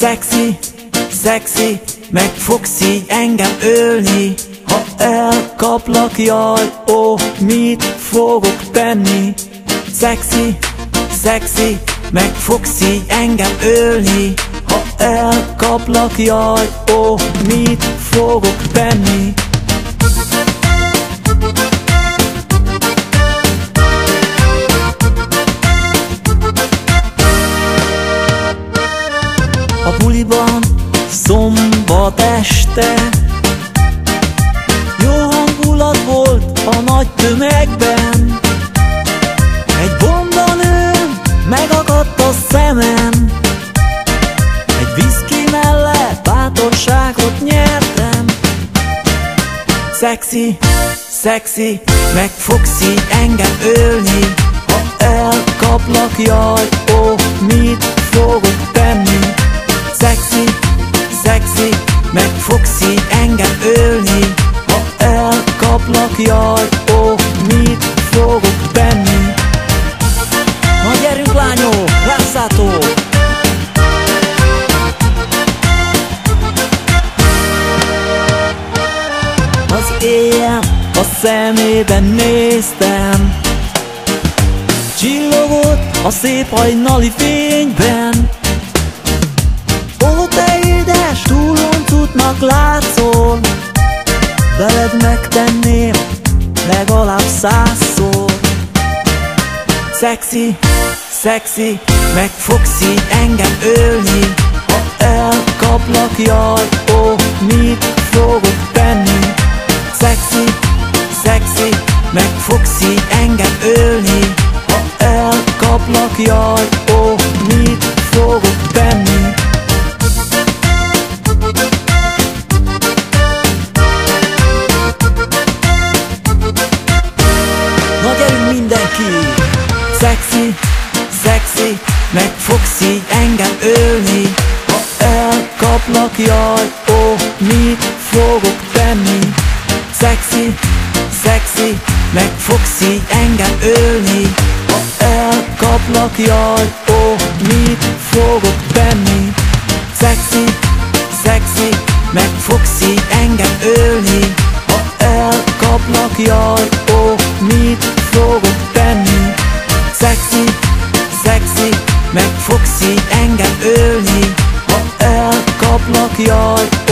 Szexi, szexi, meg fogsz így engem ölni. Ha elkaplak, jaj, ó, mit fogok tenni? Szexi, szexi, meg fogsz így engem ölni. Ha elkaplak, jaj, ó, mit fogok buliban szombat este. Jó hangulat volt a nagy tömegben. Egy bonda nő megakadt a szemem. Egy viszki mellett bátorságot nyertem. Szexi, szexi, meg fogsz így engem ölni. Ha elkaplak, jaj, ó, mit fogok elkaplak, jaj, ó, mit fogok tenni Na gyerünk lányok, rászátok! Az éjjel a szemében néztem Csillogott a szép hajnali fényben Ó, te édes, túloncutnak látszol megtenném legalább százszor. Szexi, szexi, meg fogsz így engem ölni. Ha elkaplak, jaj, ó, mit fogok tenni? Szexi, szexi, meg fogsz így engem ölni. Ha elkaplak, jaj, mindenki! Szexi, szexi, meg fogsz így engem ölni Ha elkaplak, jaj, ó, mit fogok tenni Szexi, szexi, meg fogsz így engem ölni Ha elkaplak, jaj, ó, mit laknak, jaj